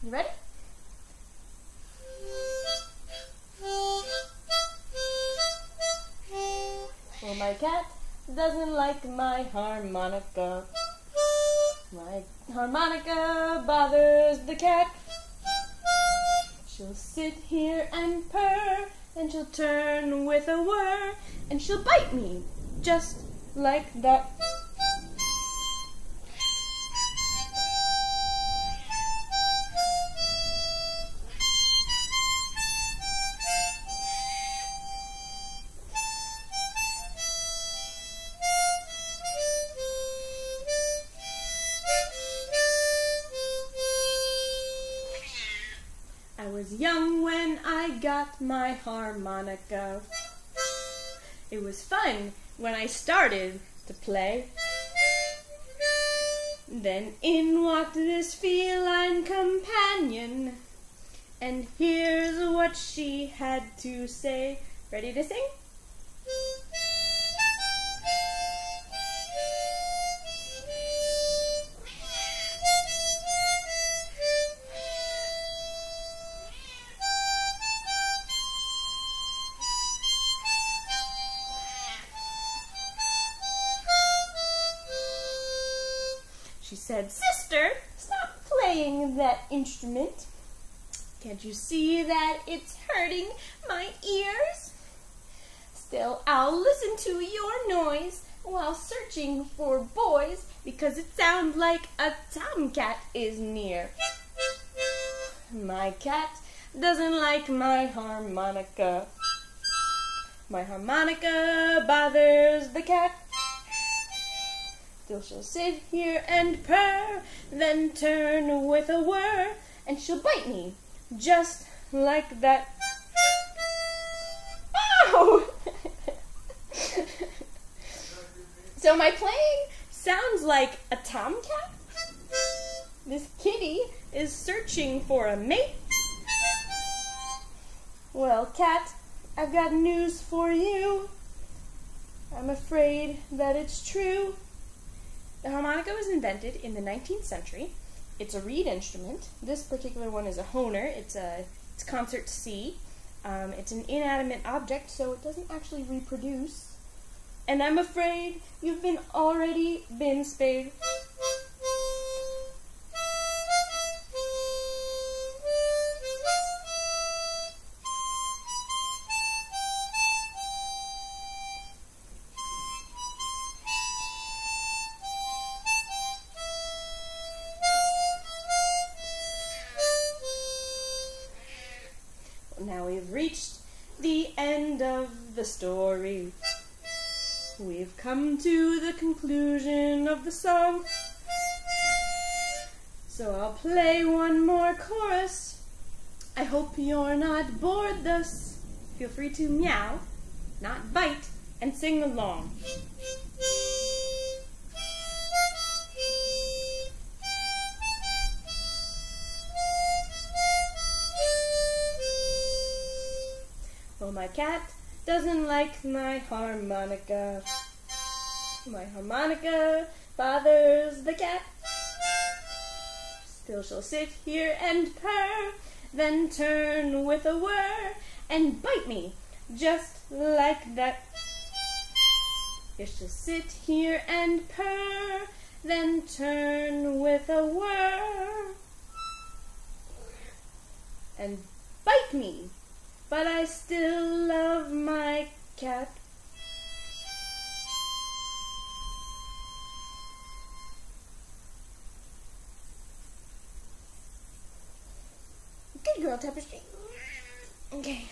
You ready? Well, my cat doesn't like my harmonica. My harmonica bothers the cat. She'll sit here and purr, and she'll turn with a whir, and she'll bite me just like that. Was young when I got my harmonica. It was fun when I started to play. Then in walked this feline companion, and here's what she had to say. Ready to sing? She said, Sister, stop playing that instrument. Can't you see that it's hurting my ears? Still, I'll listen to your noise while searching for boys because it sounds like a tomcat is near. My cat doesn't like my harmonica. My harmonica bothers the cat. Still she'll sit here and purr, then turn with a whir, and she'll bite me, just like that. Ow! so my playing sounds like a tomcat? This kitty is searching for a mate? Well, cat, I've got news for you. I'm afraid that it's true. The harmonica was invented in the 19th century. It's a reed instrument. This particular one is a Hohner. It's a it's concert C. Um, it's an inanimate object, so it doesn't actually reproduce. And I'm afraid you've been already been spayed. Now we've reached the end of the story. We've come to the conclusion of the song. So I'll play one more chorus. I hope you're not bored thus. Feel free to meow, not bite, and sing along. My cat doesn't like my harmonica. My harmonica bothers the cat. Still, she'll sit here and purr, then turn with a whir and bite me just like that. Yes, she'll sit here and purr, then turn with a whir and bite me but I still love my cat. Good girl, Tapestry. Okay.